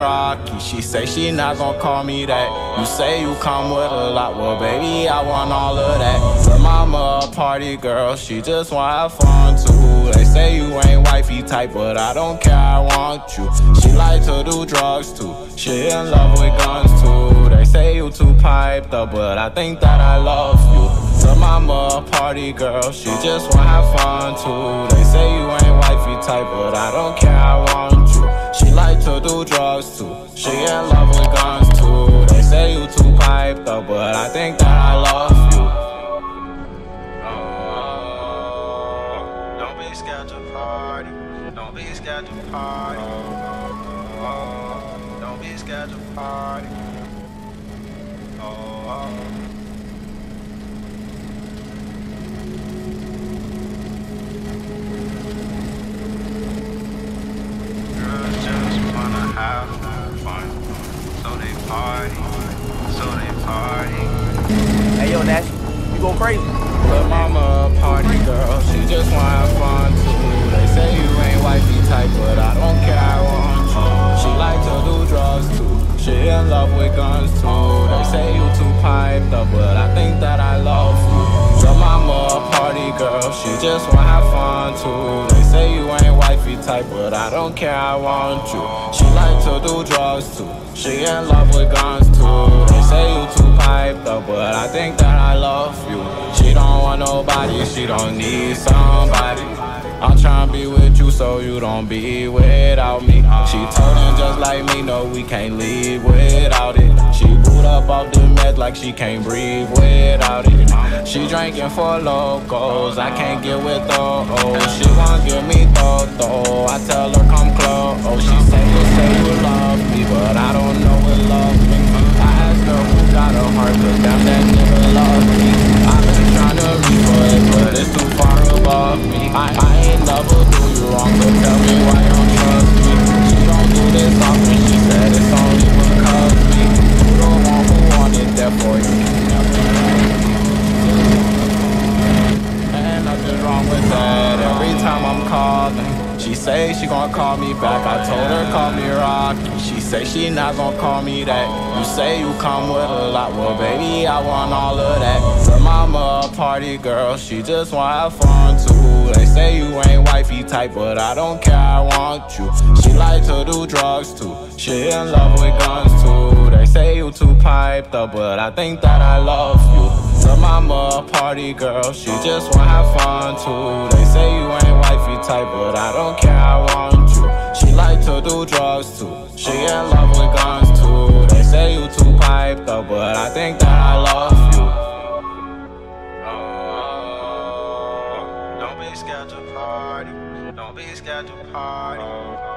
Rocky, she say she not gon' call me that. You say you come with a lot, well, baby, I want all of that. Her mama a party girl, she just wanna have fun too. They say you ain't wifey type, but I don't care, I want you. She like to do drugs too, she in love with guns too. They say you too piped up, but I think that I love you. Her mama a party girl, she just wanna have fun too. They say you ain't wifey type, but I don't care, I want you. She like to do drugs too. She in love with guns too. They say you too piped up, but I think that I love you. Oh, don't be scared to party. Don't be scared to party. Oh, oh, oh. don't be scared to party. Oh. oh Girls just wanna have fun. So they party. So they party. Hey yo, Nash, you go crazy. But mama a party girl, she just wanna have fun too. They say you ain't wifey type, but I don't care, I want you. She like to do drugs too. She in love with guns too. They say you too piped up, but I think that I love you. Your mama a party girl, she just wanna have fun too. They say you ain't wifey type, but I don't care, I want you. She like to do drugs too. She in love with guns too. They say you too piped up, but I think that I love you. She don't want nobody, she don't need somebody. I'm tryna be with you so you don't be without me. She told him just like me, no, we can't leave without it. She boot up off the meds like she can't breathe without it. She drinking for locals, I can't get with. Oh, she won't give me thought, though. I tell her come close. Oh, she say you say you love me, but I don't know what love means. I asked her who got a heart, but damn that nigga love me. I've been trying to reach for it, but it's too far say you come with a lot, well baby I want all of that. Her mama a party girl, she just wanna have fun too. They say you ain't wifey type, but I don't care, I want you. She like to do drugs too. She in love with guns too. They say you too piped up, but I think that I love you. Her mama a party girl, she just wanna have fun too. They say you ain't wifey type, but I don't care, I want you. She like to do drugs too. She in love with guns too. Say you too piped up, but I think that I love you. Don't be scared to party. Don't be scared to party.